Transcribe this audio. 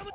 Double